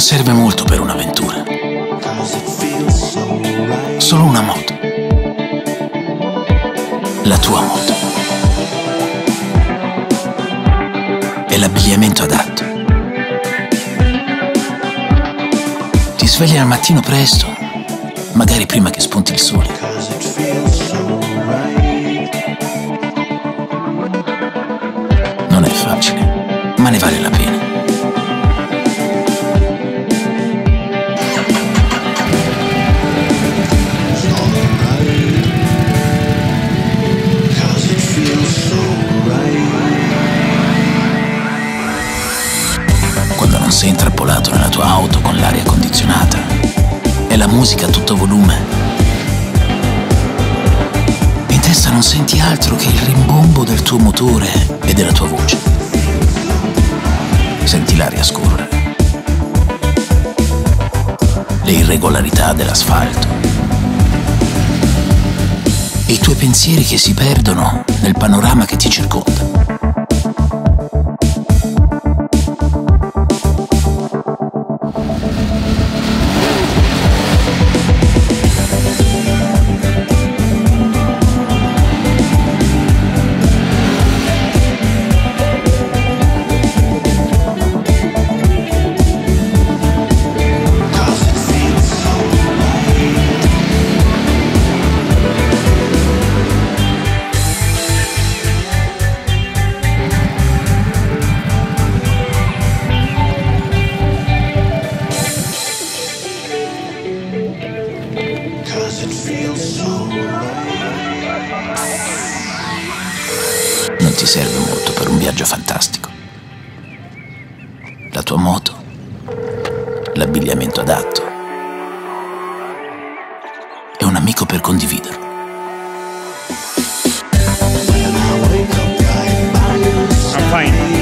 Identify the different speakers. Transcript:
Speaker 1: Non serve molto per un'avventura. Solo una moto. La tua moto. E l'abbigliamento adatto. Ti svegli al mattino presto, magari prima che spunti il sole. Non è facile, ma ne vale la pena. Tua auto con l'aria condizionata e la musica a tutto volume. In testa non senti altro che il rimbombo del tuo motore e della tua voce. Senti l'aria scorrere. Le irregolarità dell'asfalto. E i tuoi pensieri che si perdono nel panorama che ti circonda. Non ti serve molto per un viaggio fantastico. La tua moto, l'abbigliamento adatto e un amico per condividerlo. I'm fine.